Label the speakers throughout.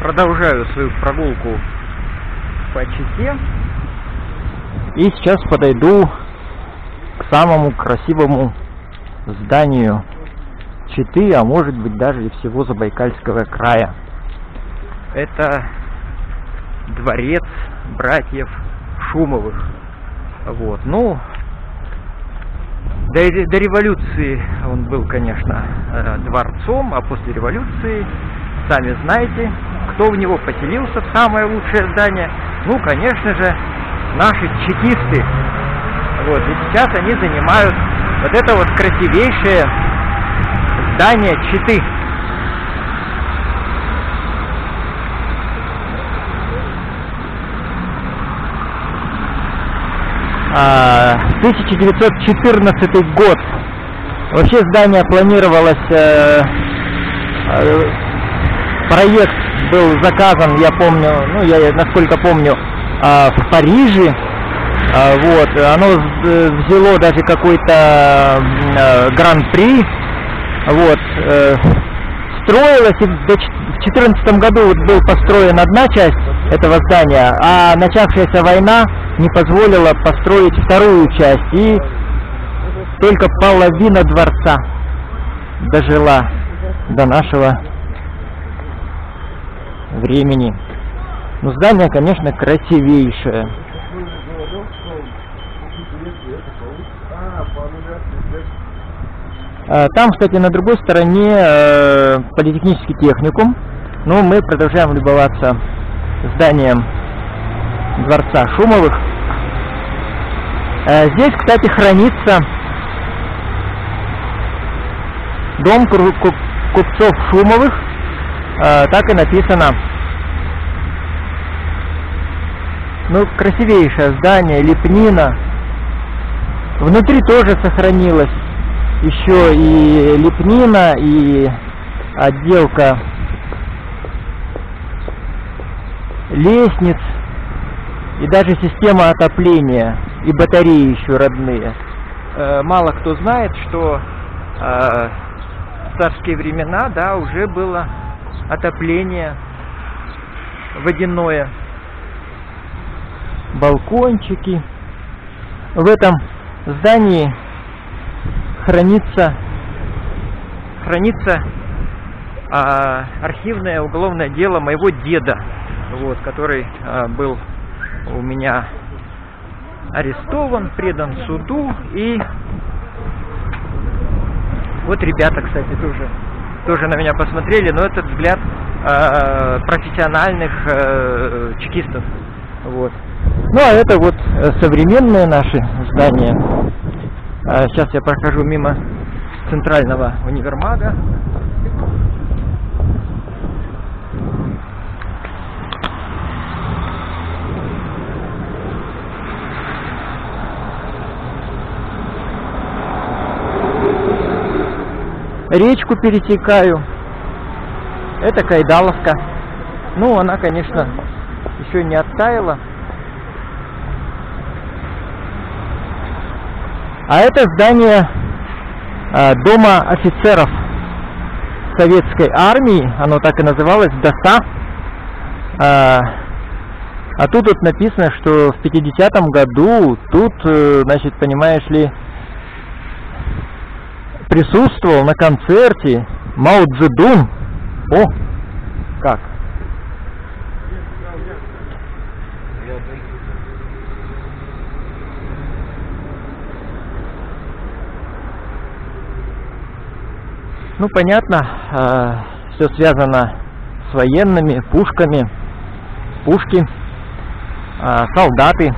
Speaker 1: Продолжаю свою прогулку по Чите. И сейчас подойду к самому красивому зданию Читы, а может быть даже и всего Забайкальского края. Это дворец братьев Шумовых. Вот. Ну, до, до революции он был, конечно, э, дворцом, а после революции, сами знаете, кто в него поселился в самое лучшее здание. Ну, конечно же, наши чекисты. Вот, и сейчас они занимают вот это вот красивейшее здание Читы. А, 1914 год. Вообще здание планировалось, э, э, проект был заказан, я помню, ну я насколько помню, э, в Париже. Э, вот, оно взяло даже какой-то э, гран-при. Вот, э, строилось, и в 2014 году был построен одна часть этого здания, а начавшаяся война не позволила построить вторую часть, и только половина дворца дожила до нашего времени. Но здание, конечно, красивейшее. А, там, кстати, на другой стороне э, политехнический техникум. Но мы продолжаем любоваться зданием дворца Шумовых. Э, здесь, кстати, хранится дом купцов Шумовых. Э, так и написано. Ну, красивейшее здание, лепнина. Внутри тоже сохранилось еще и лепнина, и отделка лестниц, и даже система отопления, и батареи еще родные. Э, мало кто знает, что э, в царские времена, да, уже было отопление водяное, балкончики. В этом здании хранится хранится а, архивное уголовное дело моего деда, вот, который а, был у меня арестован, предан суду и вот ребята, кстати, тоже тоже на меня посмотрели, но этот взгляд э, профессиональных э, чекистов. Вот. Ну а это вот современные наши здания. А сейчас я прохожу мимо центрального универмага. Речку пересекаю. Это Кайдаловка. Ну, она, конечно, еще не оттаяла. А это здание э, Дома офицеров Советской армии, оно так и называлось, ДОСА. Э, а тут вот написано, что в 50-м году тут, э, значит, понимаешь ли, присутствовал на концерте Мао Цзэдун. О, как! Ну, понятно, э, все связано с военными, пушками, пушки, э, солдаты.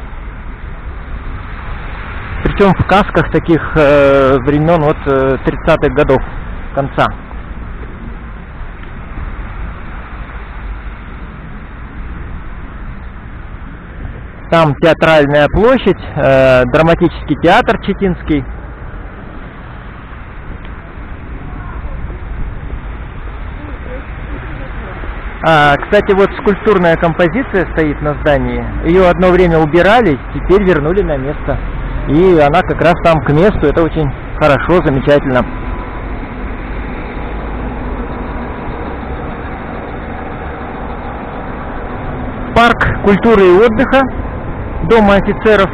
Speaker 1: Причем в касках таких э, времен вот 30-х годов конца. Там театральная площадь, э, драматический театр Читинский. А, кстати, вот скульптурная композиция стоит на здании. Ее одно время убирали, теперь вернули на место. И она как раз там к месту. Это очень хорошо, замечательно. парк культуры и отдыха Дома офицеров.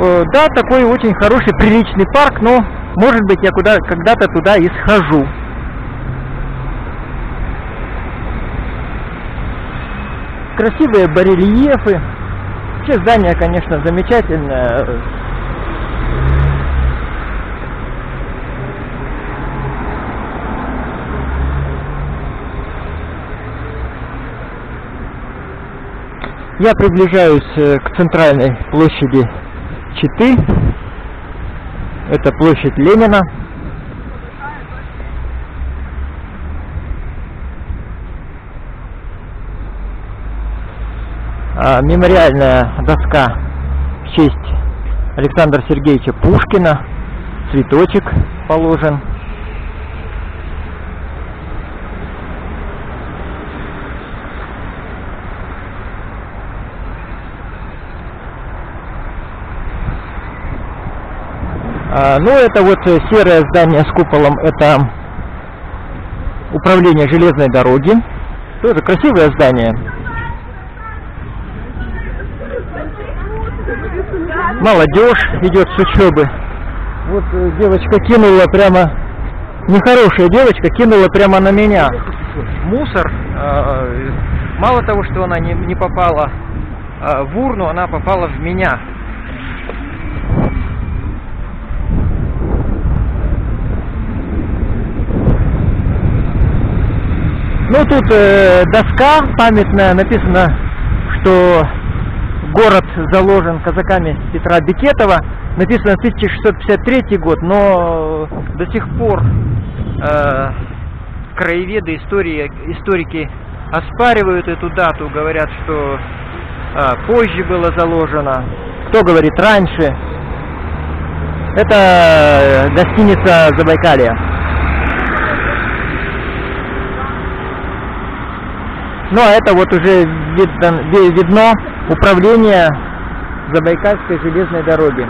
Speaker 1: Э, да, такой очень хороший, приличный парк, но может быть я куда когда-то туда и схожу. Красивые барельефы. Все здания, конечно, замечательное. Я приближаюсь э, к центральной площади Читы. Это площадь Ленина. А, мемориальная доска в честь Александра Сергеевича Пушкина. Цветочек положен. А, ну, это вот э, серое здание с куполом, это управление железной дороги. Тоже красивое здание. Молодежь идет с учебы. Вот э, девочка кинула прямо, нехорошая девочка кинула прямо на меня. Мусор. А, мало того, что она не, не попала а, в урну, она попала в меня. Ну тут э, доска памятная, написано, что город заложен казаками Петра Бекетова. Написано 1653 год, но до сих пор э, краеведы, истории, историки оспаривают эту дату, говорят, что э, позже было заложено. Кто говорит раньше? Это э, гостиница Забайкалья. Ну а это вот уже видно, видно управление Забайкальской железной дороги.